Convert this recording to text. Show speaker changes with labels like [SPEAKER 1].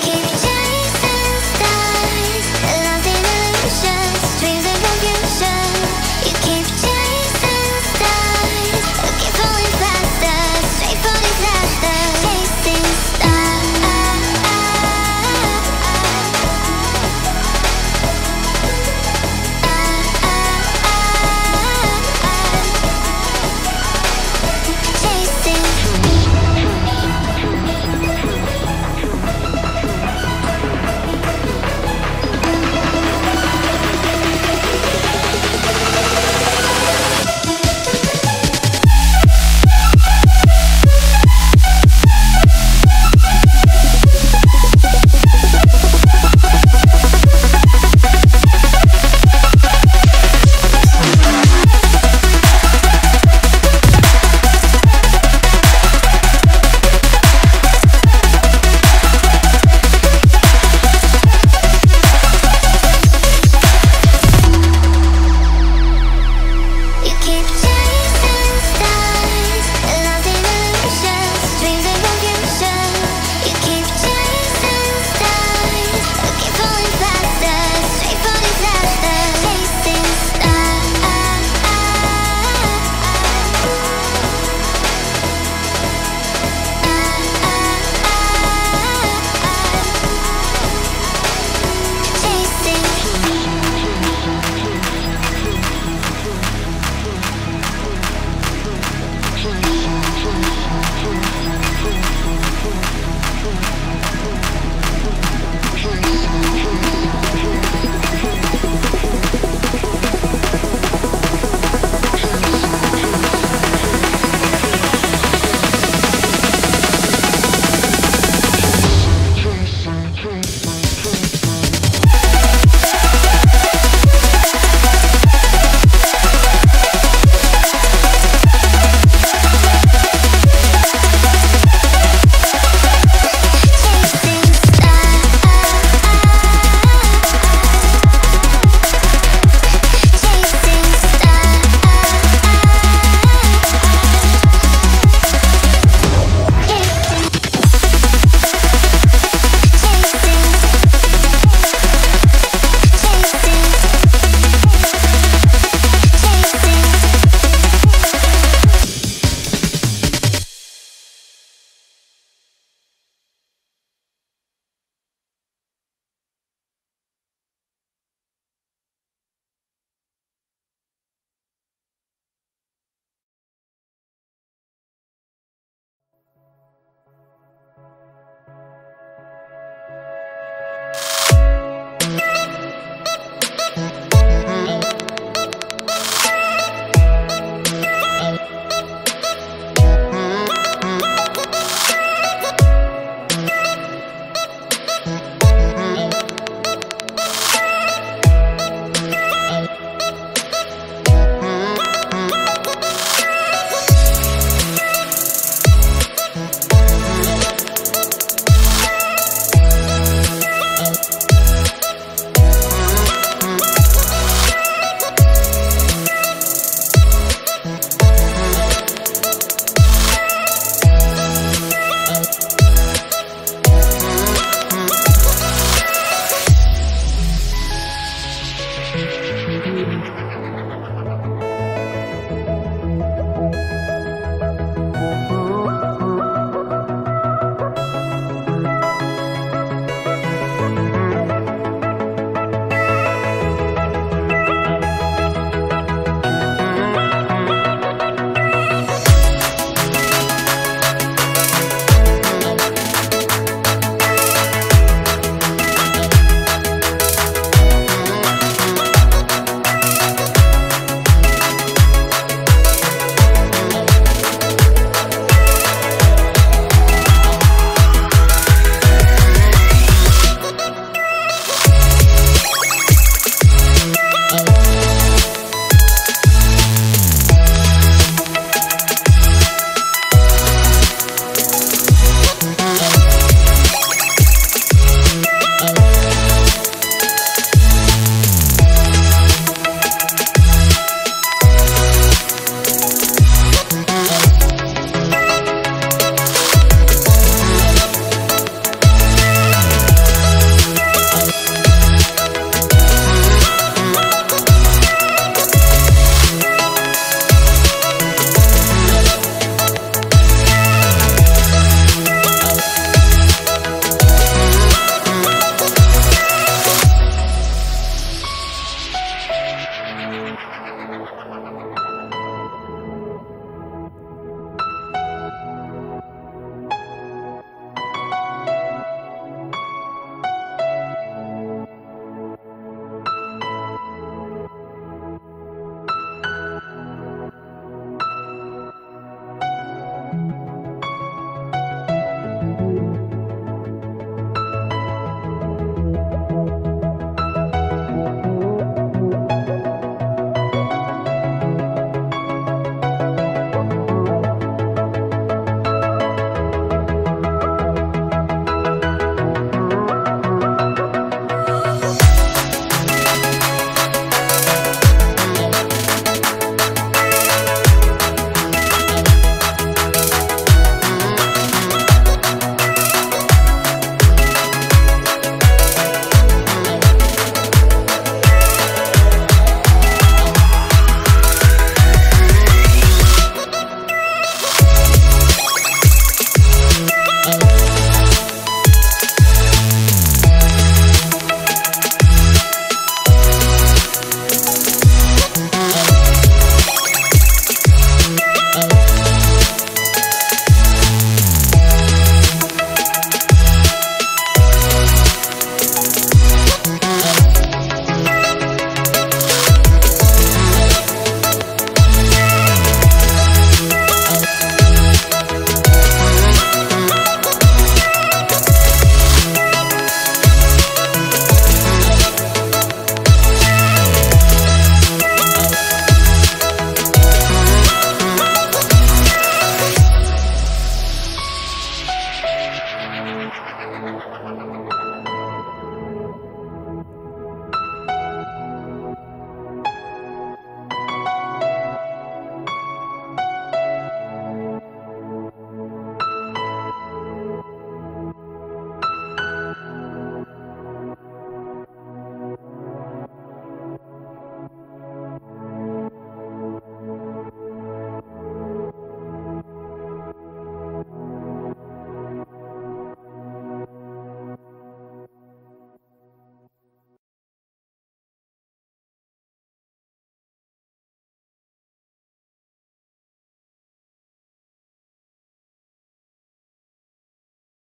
[SPEAKER 1] keep
[SPEAKER 2] Thank you.